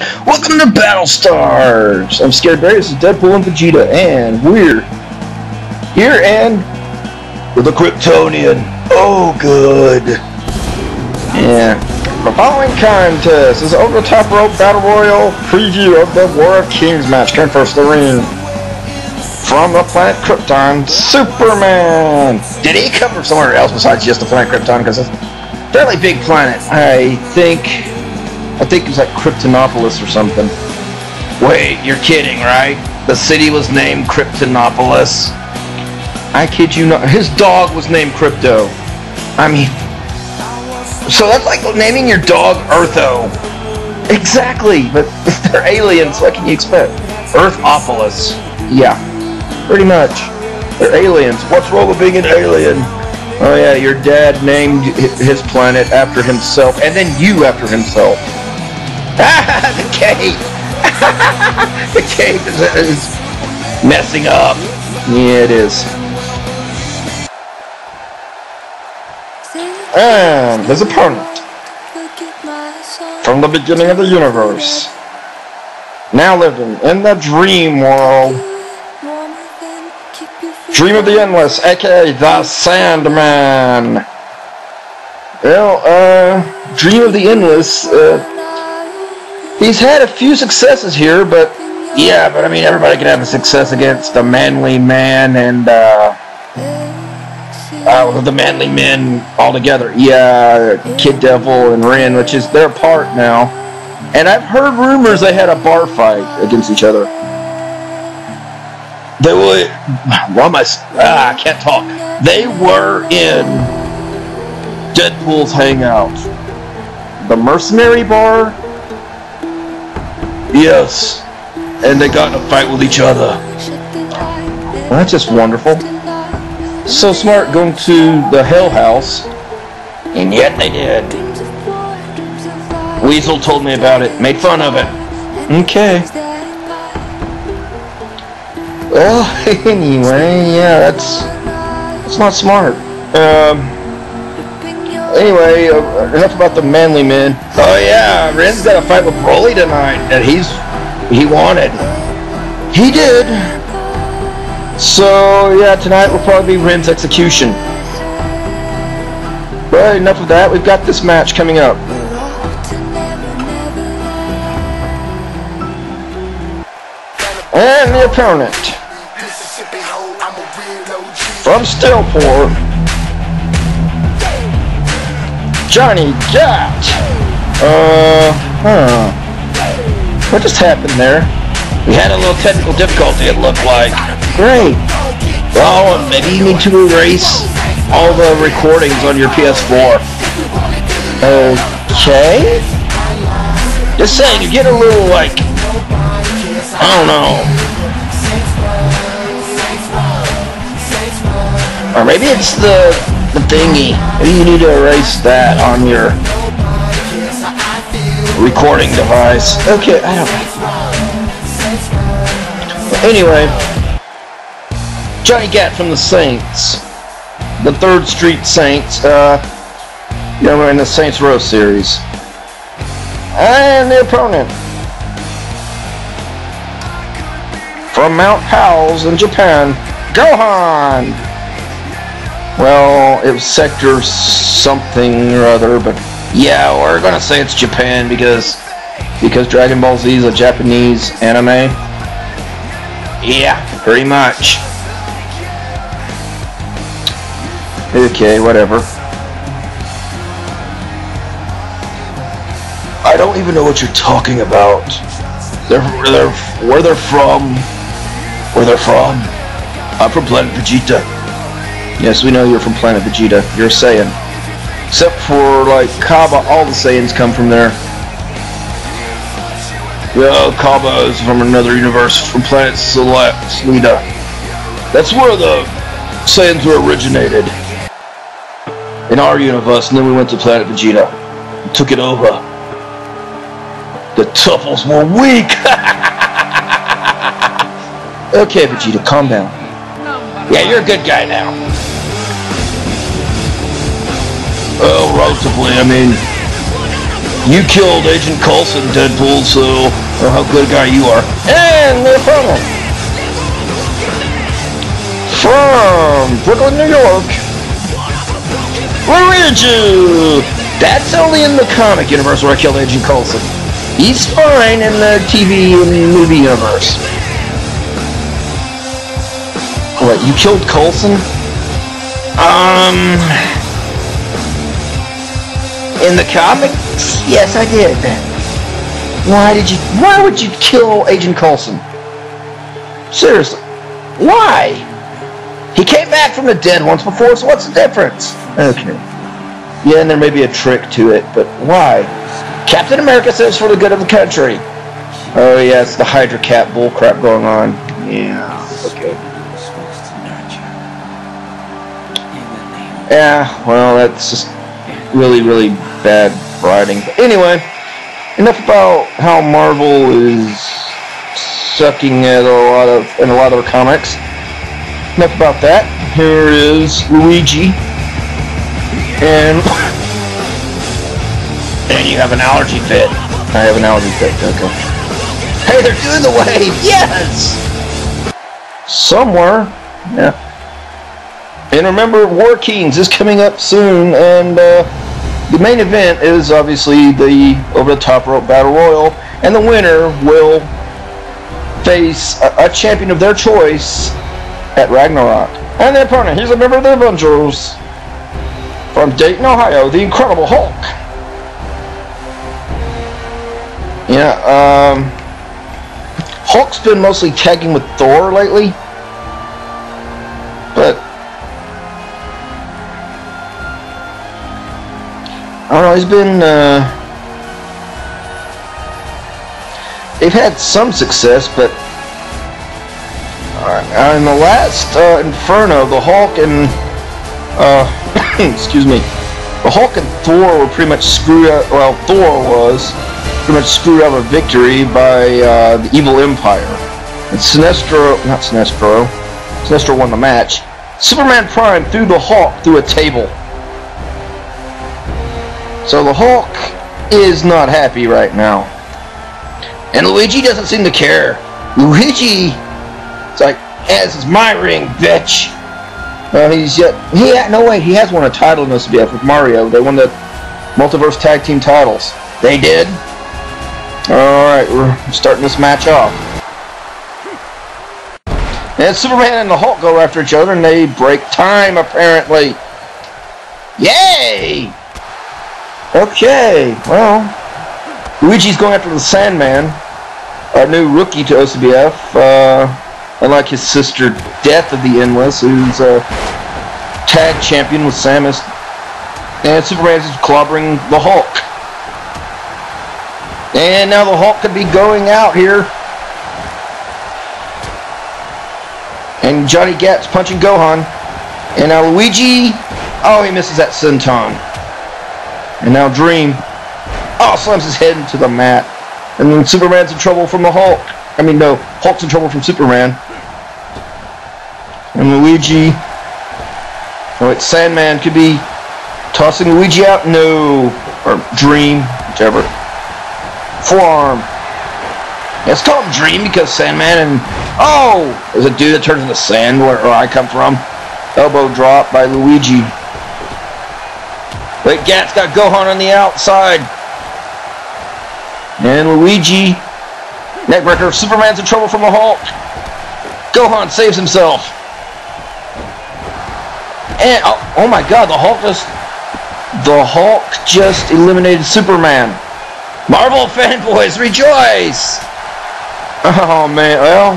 Welcome to Battle Stars! I'm Scared Barry, this is Deadpool and Vegeta, and we're here and with a Kryptonian. Oh, good. Yeah. The following contest is over the top rope battle royal preview of the War of Kings match. Turn first the ring. From the planet Krypton, Superman! Did he come from somewhere else besides just the planet Krypton? Because it's a fairly big planet. I think I think it was like Kryptonopolis or something. Wait, you're kidding, right? The city was named Kryptonopolis. I kid you not. His dog was named Krypto. I mean, so that's like naming your dog Eartho. Exactly, but they're aliens. What can you expect? Earthopolis. Yeah, pretty much. They're aliens. What's wrong with being an alien? Oh yeah, your dad named his planet after himself, and then you after himself. the cave! the cave is, is messing up. Yeah, it is. And his opponent from the beginning of the universe, now living in the dream world, Dream of the Endless, aka the Sandman. Well, uh, Dream of the Endless, uh, He's had a few successes here, but yeah, but I mean, everybody can have a success against the manly man and uh, uh, the manly men all together. Yeah, Kid Devil and Ren, which is they're apart now, and I've heard rumors they had a bar fight against each other. They were, why am I? Ah, I can't talk. They were in Deadpool's hangout, the Mercenary Bar Yes. And they got in a fight with each other. Well, that's just wonderful. So smart going to the Hell House. And yet they did. Weasel told me about it. Made fun of it. Okay. Well, anyway, yeah, that's that's not smart. Um. Anyway, uh, enough about the manly men. Oh yeah, Ren's got a fight with Broly tonight, and he's he wanted. He did. So yeah, tonight will probably be Ren's execution. But enough of that. We've got this match coming up. And the opponent from Steelport, Johnny Gat. Uh, huh. What just happened there? We had a little technical difficulty, it looked like. Great. Well, maybe you need to erase all the recordings on your PS4. Okay. Just saying, you get a little like, I don't know. Or maybe it's the the thingy. You need to erase that on your recording device. Okay, I don't Anyway, Johnny Gat from the Saints, the Third Street Saints, uh, you know, we're in the Saints Row series. And the opponent from Mount Howells in Japan, Gohan! Well, it was Sector something or other, but yeah, we're gonna say it's Japan because because Dragon Ball Z is a Japanese anime. Yeah, pretty much. Okay, whatever. I don't even know what you're talking about. They're, they're where they're from. Where they're from. I'm from Planet Vegeta. Yes, we know you're from Planet Vegeta. You're a Saiyan. Except for, like, Cabba, all the Saiyans come from there. Yeah, Cabba is from another universe, from planet Sadala. That's where the Saiyans were originated. In our universe, and then we went to planet Vegeta. Took it over. The Tuffles were weak! okay, Vegeta, calm down. Yeah, you're a good guy now. Well, relatively, I mean, You killed Agent Coulson, Deadpool, so oh, how good a guy you are. And the opponent from Brooklyn, New York, Luigi. That's only in the comic universe where I killed Agent Coulson. He's fine in the TV and movie universe. What, you killed Coulson? Um... In the comics? Yes, I did. Why did you... Why would you kill Agent Coulson? Seriously. Why? He came back from the dead once before, so what's the difference? Okay. Yeah, and there may be a trick to it, but why? Captain America says for the good of the country. Oh, yes, the Hydra Cap bullcrap going on. Yeah, okay. Yeah, well, that's just really, really bad writing. But anyway, enough about how Marvel is sucking at a lot of in a lot of comics. Enough about that. Here is Luigi, and and you have an allergy fit. I have an allergy fit. Okay. Hey, they're doing the wave. Yes. Somewhere. Yeah. And remember, War Kings is coming up soon, and uh, the main event is obviously the over-the-top rope battle royal, and the winner will face a, a, champion of their choice at Ragnarok. And the opponent, he's a member of the Avengers from Dayton, Ohio, the Incredible Hulk. Yeah, um, Hulk's been mostly tagging with Thor lately, He's been, uh, they've had some success, but uh, in the last uh, Inferno, the Hulk and, uh, excuse me, the Hulk and Thor were pretty much screwed up, well, Thor was pretty much screwed out of victory by uh, the Evil Empire. And Sinestro, not Sinestro, Sinestro won the match. Superman Prime threw the Hulk through a table. So the Hulk is not happy right now. And Luigi doesn't seem to care. Luigi, it's like, this is my ring, bitch. Well, he's yet, he had, no way, he has won a title in OCBF with Mario. They won the Multiverse Tag Team titles. They did. Alright, we're starting this match off. And Superman and the Hulk go after each other and they break time, apparently. Yay! Okay, well, Luigi's going after the Sandman, our new rookie to OCBF, uh, unlike his sister Death of the Endless, who's a tag champion with Samus, and Superman's is clobbering the Hulk. And now the Hulk could be going out here. And Johnny Gat's punching Gohan. And now Luigi, oh, he misses that senton. And now Dream, oh, slams his head into the mat. And then Superman's in trouble from the Hulk. I mean, no, Hulk's in trouble from Superman. And Luigi, oh, it's Sandman could be tossing Luigi out. No, or Dream, whichever. Forearm. It's called Dream because Sandman and oh, there's a dude that turns into sand where, where I come from. Elbow drop by Luigi. Wait, Gat's got Gohan on the outside. And Luigi. Neckbreaker. Superman's in trouble from the Hulk. Gohan saves himself. And, oh, oh my god, the Hulk just... The Hulk just eliminated Superman. Marvel fanboys, rejoice! Oh, man, well...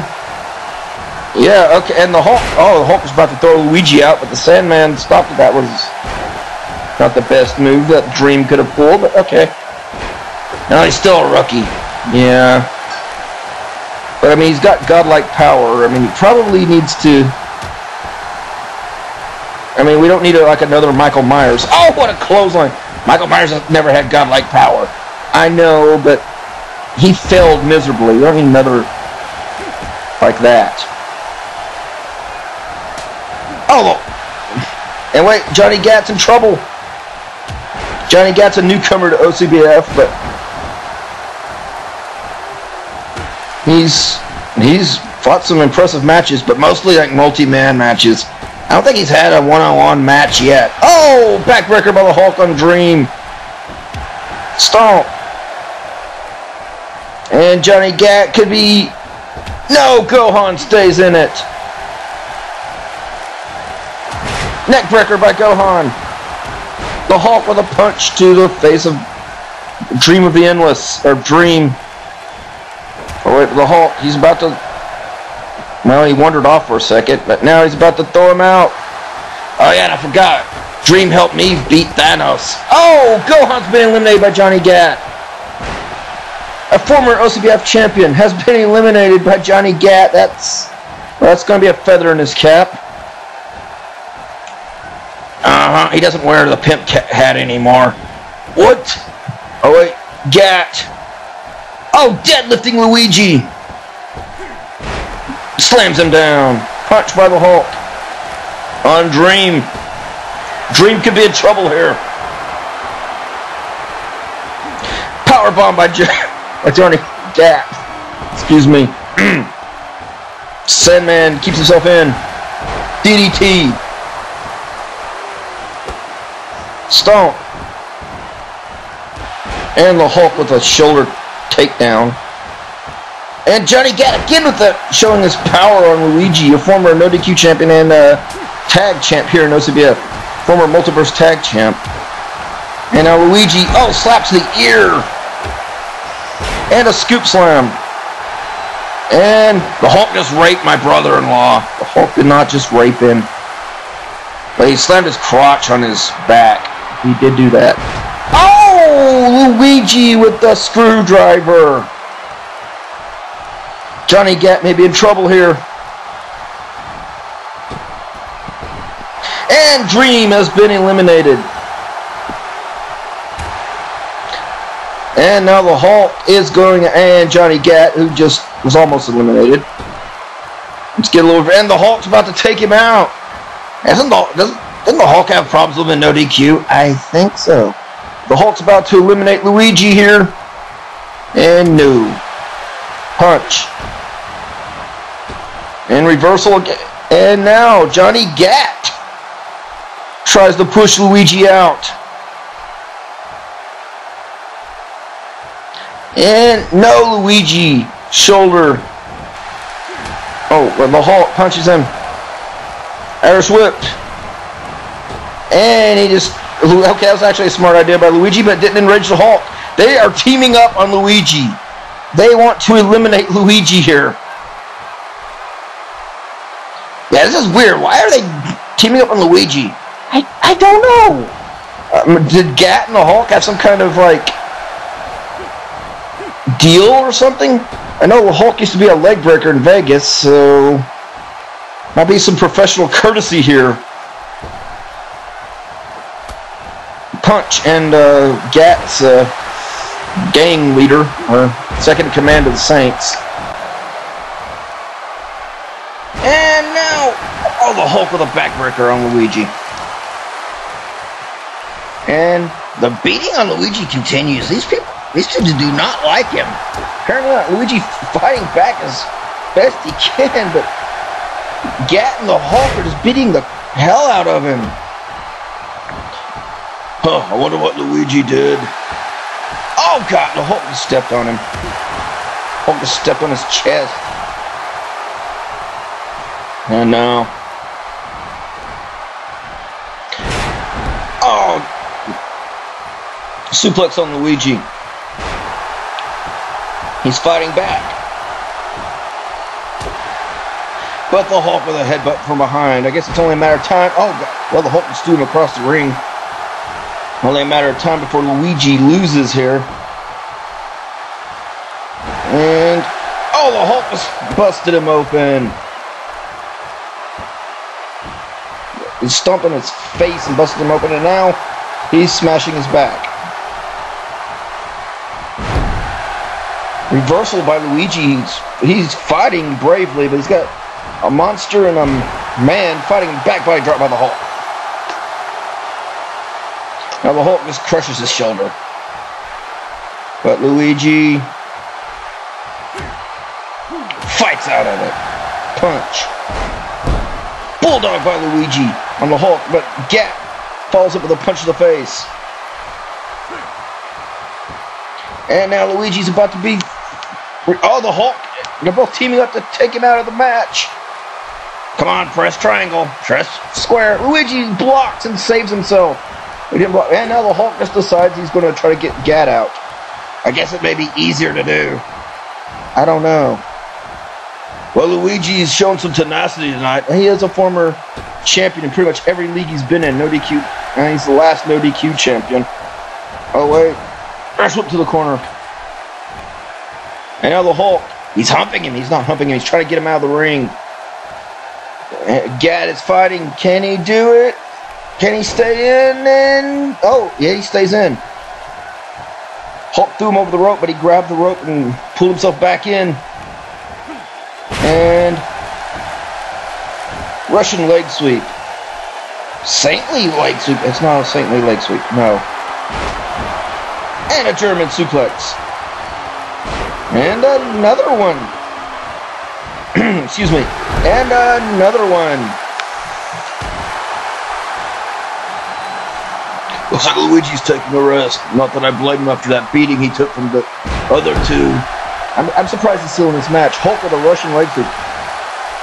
Yeah, okay, and the Hulk... Oh, the Hulk was about to throw Luigi out, but the Sandman stopped it. That was... Not the best move that Dream could have pulled, but okay. No, he's still a rookie. Yeah. But I mean, he's got godlike power. I mean, he probably needs to. I mean, we don't need a, like another Michael Myers. Oh, what a clothesline! Michael Myers has never had godlike power. I know, but he failed miserably. We don't need another like that. Oh, and wait, Johnny Gat's in trouble. Johnny Gat's a newcomer to OCBF, but he's he's fought some impressive matches, but mostly like multi-man matches. I don't think he's had a one-on-one match yet. Oh, backbreaker by the Hulk on Dream. Stomp. And Johnny Gat could be... No, Gohan stays in it. Neckbreaker by Gohan. The Hulk with a punch to the face of Dream of the Endless, or Dream. Oh wait, the Hulk, he's about to... Well, he wandered off for a second, but now he's about to throw him out. Oh yeah, I forgot. Dream helped me beat Thanos. Oh, Gohan's been eliminated by Johnny Gat. A former OCBF champion has been eliminated by Johnny Gat. That's well, that's going to be a feather in his cap. Uh-huh. He doesn't wear the pimp hat anymore. What? Oh, wait. Gat. Oh, deadlifting Luigi. Slams him down. Punch by the Hulk. On Dream. Dream could be in trouble here. Power bomb by, J by Johnny Gat. Excuse me. Sandman keeps himself in. DDT. Stomp. And the Hulk with a shoulder takedown. And Johnny Gat again with the showing his power on Luigi, a former No DQ champion and uh, tag champ here in OCBF. Former Multiverse tag champ. And now Luigi, oh, slaps the ear. And a scoop slam. And the Hulk just raped my brother-in-law. The Hulk did not just rape him. But he slammed his crotch on his back. He did do that. Oh, Luigi with the screwdriver. Johnny Gat may be in trouble here. And Dream has been eliminated. And now the Hulk is going, and Johnny Gat, who just was almost eliminated. Let's get a little, and the Hulk's about to take him out. Doesn't the, doesn't, doesn't the Hulk have problems with no DQ? I think so. The Hulk's about to eliminate Luigi here. And no. Punch. And reversal again. And now Johnny Gat tries to push Luigi out. And no Luigi. Shoulder. Oh, well, the Hulk punches him. Irish whipped. And he just, okay, that was actually a smart idea by Luigi, but didn't enrage the Hulk. They are teaming up on Luigi. They want to eliminate Luigi here. Yeah, this is weird. Why are they teaming up on Luigi? I, I don't know. Um, did Gat and the Hulk have some kind of, like, deal or something? I know the Hulk used to be a leg breaker in Vegas, so might be some professional courtesy here. Punch and uh, Gat's uh, gang leader, or second command of the Saints. And now, oh, the Hulk with a backbreaker on Luigi. And the beating on Luigi continues. These people, these people do not like him. Apparently not. Luigi fighting back as best he can, but Gat and the Hulk are just beating the hell out of him. Huh, I wonder what Luigi did. Oh god, the Hulk stepped on him. Hulk stepped on his chest. And now. Oh! Suplex on Luigi. He's fighting back. But the Hulk with a headbutt from behind. I guess it's only a matter of time. Oh, God. Well, the Hulk is him across the ring. Only a matter of time before Luigi loses here. And, oh, the Hulk just busted him open. He's stomping his face and busted him open, and now he's smashing his back. Reversal by Luigi. He's, he's fighting bravely, but he's got a monster and a man fighting back by a drop by the Hulk. Now the Hulk just crushes his shoulder. But Luigi fights out of it. Punch. Bulldog by Luigi on the Hulk, but Gat follows up with a punch to the face. And now Luigi's about to be. Oh, the Hulk. They're both teaming up to take him out of the match. Come on, press triangle. Press square. Luigi blocks and saves himself. And now the Hulk just decides he's going to try to get Gat out. I guess it may be easier to do. I don't know. Well, Luigi's shown some tenacity tonight. He is a former champion in pretty much every league he's been in. No DQ. And uh, he's the last no DQ champion. Oh, wait. Irish whip to the corner. And now the Hulk. He's humping him. He's not humping him. He's trying to get him out of the ring. Uh, Gat is fighting. Can he do it? Can he stay in? And oh, yeah, he stays in. Hulk threw him over the rope, but he grabbed the rope and pulled himself back in. And Russian leg sweep. Saintly leg sweep. It's not a saintly leg sweep. No. And a German suplex. And another one. Excuse me. And another one. Looks like Luigi's taking a rest. Not that I blame him after that beating he took from the other two. I'm, I'm surprised he's still in this match. Hulk with a Russian leg sweep.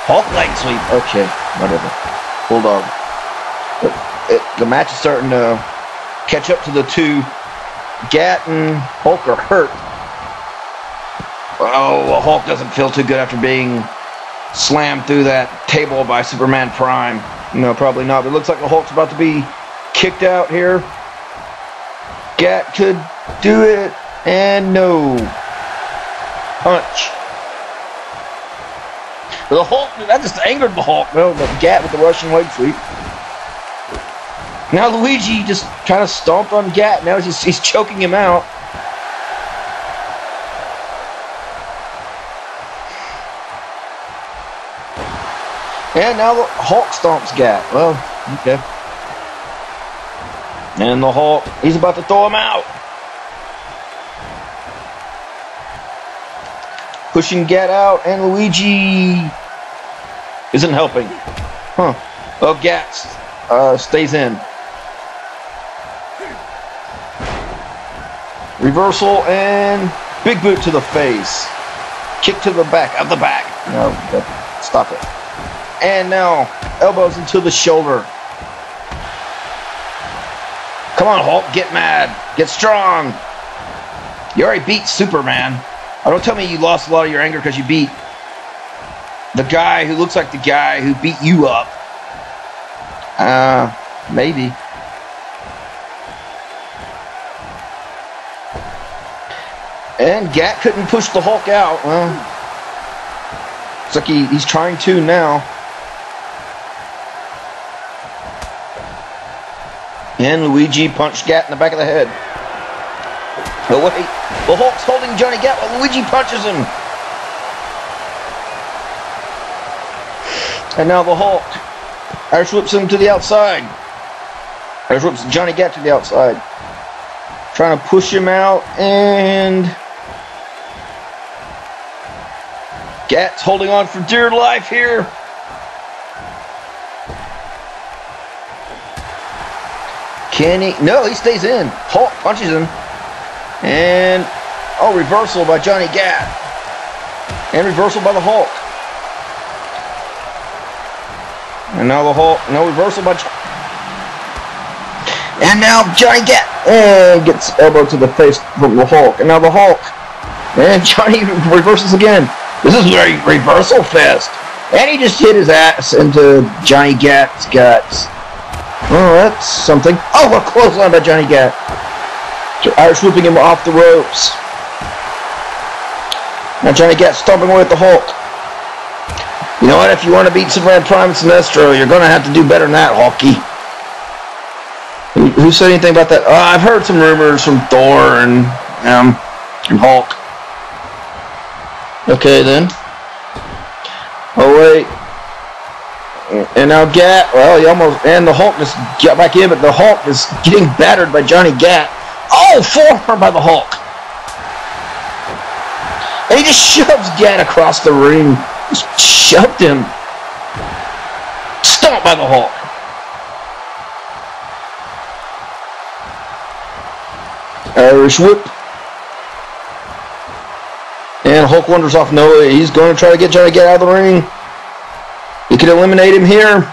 Hulk leg sweep. Okay, whatever. Bulldog. It, the match is starting to catch up to the two. Gat and Hulk are hurt. Oh, well, Hulk doesn't feel too good after being slammed through that table by Superman Prime. No, probably not. But it looks like the Hulk's about to be kicked out here. Gat could do it, and no. Punch. The Hulk, that just angered the Hulk. No, the Gat with the Russian leg sweep. Now Luigi just kind of stomped on Gat. Now he's, he's choking him out. And now the Hulk stomps Gat. Well, okay. And the Hulk, he's about to throw him out. Pushing Gat out, and Luigi isn't helping. Huh. Well, Gat uh, stays in. Reversal and big boot to the face. Kick to the back, of the back. No, stop it. And now, elbows into the shoulder. Come on, Hulk, get mad. Get strong. You already beat Superman. Oh, don't tell me you lost a lot of your anger because you beat the guy who looks like the guy who beat you up. Uh, maybe. And Gat couldn't push the Hulk out. Well, it's like he, he's trying to now. And Luigi punched Gat in the back of the head. Oh wait, the Hulk's holding Johnny Gat while Luigi punches him. And now the Hulk Irish whips him to the outside. Irish whips Johnny Gat to the outside. Trying to push him out and Gat's holding on for dear life here. Can he? No, he stays in. Hulk punches him. And, oh, reversal by Johnny Gat. And reversal by the Hulk. And now the Hulk, no reversal by And now Johnny Gat and oh, gets elbow to the face from the Hulk. And now the Hulk. And Johnny reverses again. This is a reversal fest. And he just hit his ass into Johnny Gat's guts. Oh, that's something. Oh, a clothesline by Johnny Gat. Irish whipping him off the ropes. Now Johnny Gat stomping away at the Hulk. You know what? If you want to beat Superman Prime and Sinestro, you're going to have to do better than that, Hulky. Who, who said anything about that? Uh, I've heard some rumors from Thor and um and Hulk. Okay then. Oh wait. And now Gat, well, he almost, and the Hulk just got back in, but the Hulk is getting battered by Johnny Gat. Oh, forearm by the Hulk. And he just shoves Gat across the ring. Just shoved him. Stomped by the Hulk. Irish whip. And Hulk wanders off Noah. He's going to try to get Johnny Gat out of the ring. Could eliminate him here.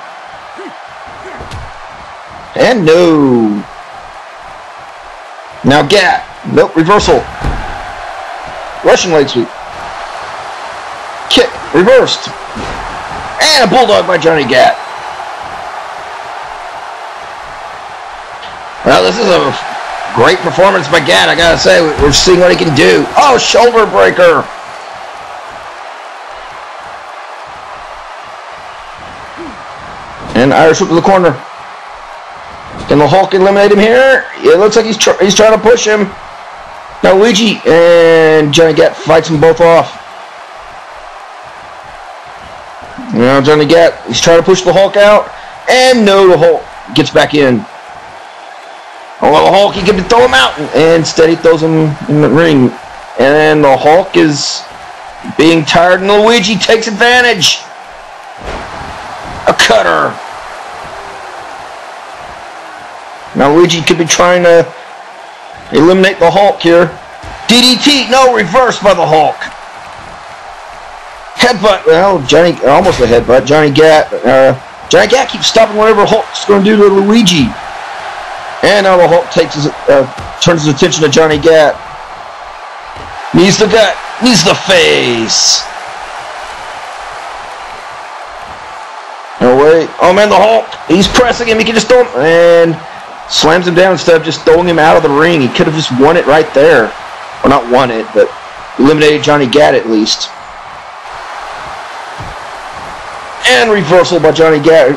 And no. Now Gat. Nope, reversal. Russian leg sweep. Kick. Reversed. And a bulldog by Johnny Gat. Well, this is a great performance by Gat, I gotta say. We're seeing what he can do. Oh, shoulder breaker. And Irish whip to the corner. Can the Hulk eliminate him here? It looks like he's tr he's trying to push him. Now Luigi and Johnny Gat fights them both off. Now Johnny Gat, he's trying to push the Hulk out. And no, the Hulk gets back in. Oh, the Hulk, he can throw him out. And instead he throws him in the ring. And the Hulk is being tired and Luigi takes advantage. A cutter. Now Luigi could be trying to eliminate the Hulk here. DDT, no, reverse by the Hulk. Headbutt, well, Johnny, almost a headbutt. Johnny Gat, uh, Johnny Gat keeps stopping whatever Hulk's going to do to Luigi. And now the Hulk takes his, uh, turns his attention to Johnny Gat. Needs the gut, needs the face. No wait. Oh man, the Hulk. He's pressing him. He can just throw him and slams him down instead of just throwing him out of the ring. He could have just won it right there. Well, not won it, but eliminated Johnny Gat at least. And reversal by Johnny Gat.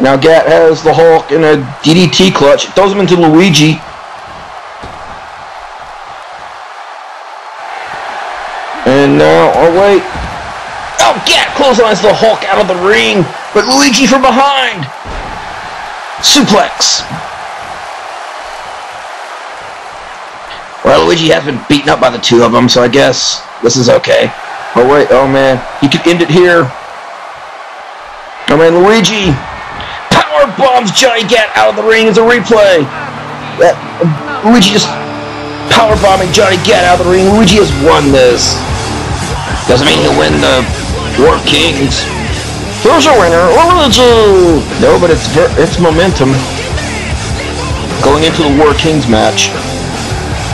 Now Gat has the Hulk in a DDT clutch. Throws him into Luigi. And now, oh wait. Oh, Gat clotheslines the Hulk out of the ring, but Luigi from behind. Suplex. Well, Luigi has been beaten up by the two of them, so I guess this is okay. Oh wait, oh man, he could end it here. Oh man, Luigi power bombs Johnny Gat out of the ring as a replay. That Luigi just power bombing Johnny Gat out of the ring. Luigi has won this. Doesn't mean he'll win the War Kings. Here's your winner, Luigi. No, but it's it's momentum going into the War Kings match.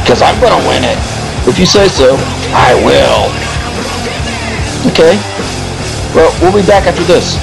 Because I'm gonna win it. If you say so, I will. Okay. Well, we'll be back after this.